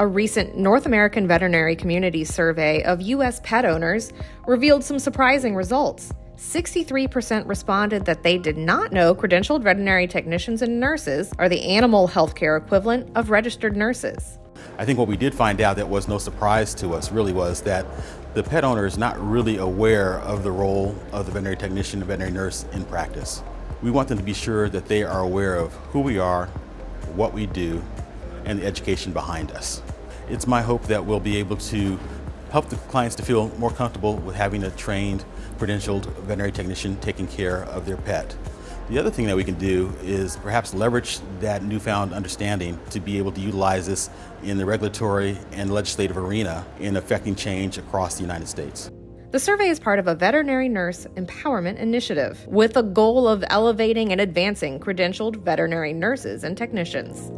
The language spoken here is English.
A recent North American Veterinary Community survey of U.S. pet owners revealed some surprising results. 63% responded that they did not know credentialed veterinary technicians and nurses are the animal healthcare equivalent of registered nurses. I think what we did find out that was no surprise to us really was that the pet owner is not really aware of the role of the veterinary technician and veterinary nurse in practice. We want them to be sure that they are aware of who we are, what we do, and the education behind us. It's my hope that we'll be able to help the clients to feel more comfortable with having a trained, credentialed veterinary technician taking care of their pet. The other thing that we can do is perhaps leverage that newfound understanding to be able to utilize this in the regulatory and legislative arena in affecting change across the United States. The survey is part of a veterinary nurse empowerment initiative with a goal of elevating and advancing credentialed veterinary nurses and technicians.